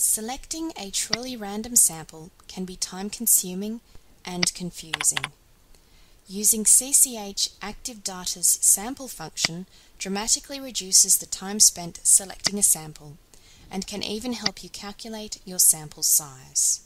Selecting a truly random sample can be time consuming and confusing. Using CCH ActiveData's sample function dramatically reduces the time spent selecting a sample, and can even help you calculate your sample size.